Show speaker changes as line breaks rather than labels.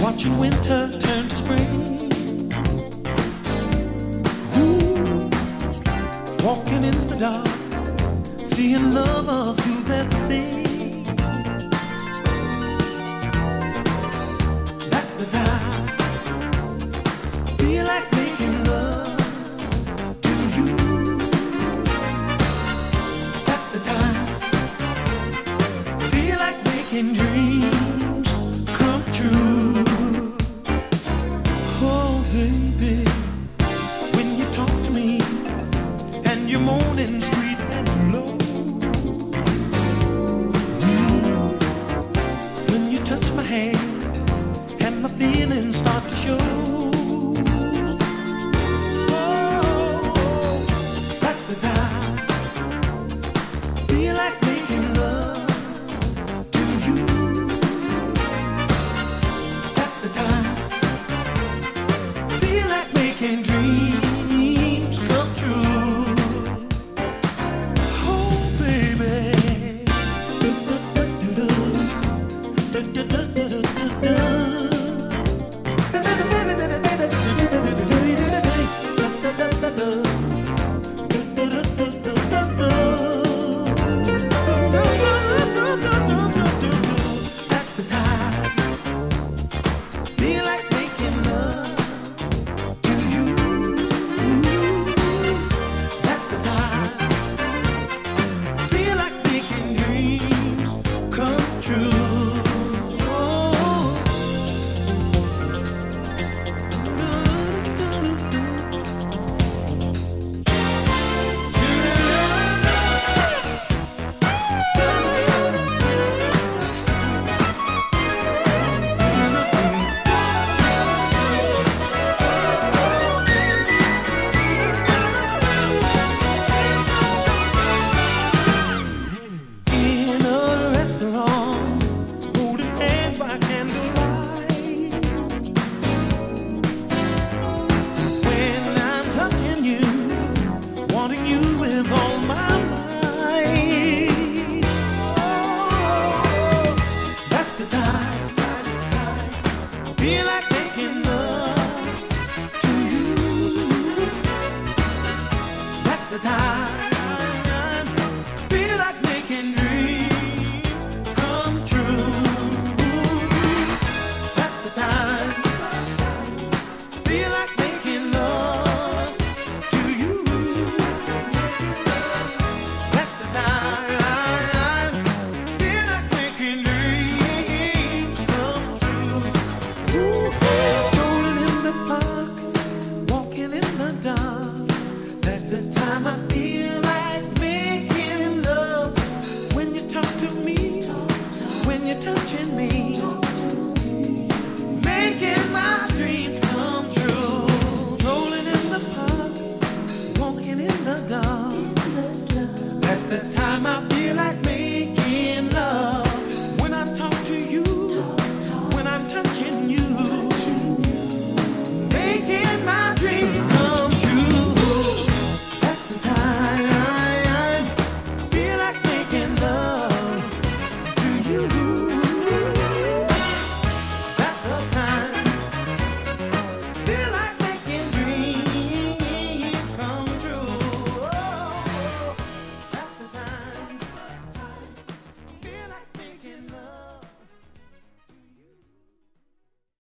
watching winter turn to spring. Ooh, walking in the dark, seeing lovers do their thing. making dreams. feel like